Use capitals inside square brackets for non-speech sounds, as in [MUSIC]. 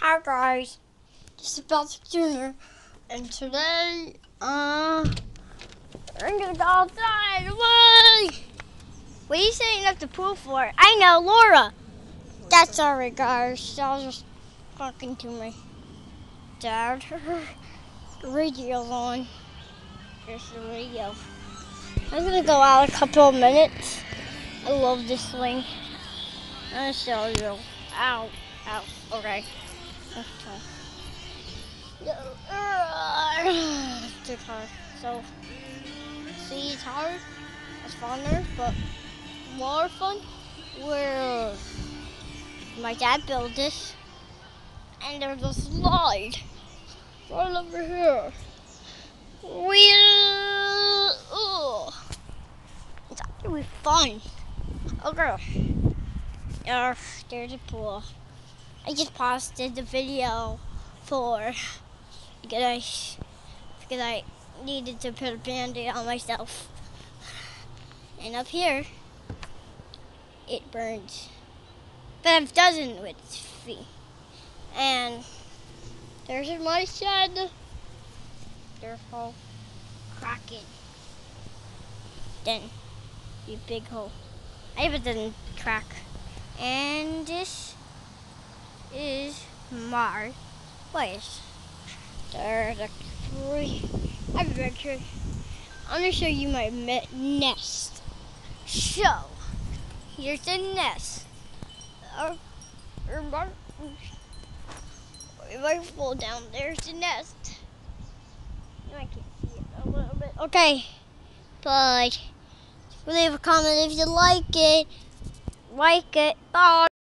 Hi guys, this is Baltic Jr. And today, uh, we're gonna go outside. Why? What are you setting up the pool for? I know, Laura. That's alright, guys. I was just talking to my dad. [LAUGHS] the radio's on. There's the radio. I'm gonna go out a couple of minutes. I love this thing. Gonna show you. Ow, ow, okay. Too hard. So, see, it's hard. It's funner, but more fun where my dad built this, and there's a slide right over here. We, oh, it's actually fun. Okay. There's a pool. I just posted the video for because I because I needed to put a band-aid on myself. And up here it burns. But I've done with feet. And there's my shed. There's hole cracking. Then the big hole. I have it didn't crack. And this is my place. There's a tree. I have a tree. I'm gonna show you my nest. So, here's the nest. Uh, if I fall down, there's the nest. I can't see it a little bit. Okay, but leave a comment if you like it. Like it. Bye.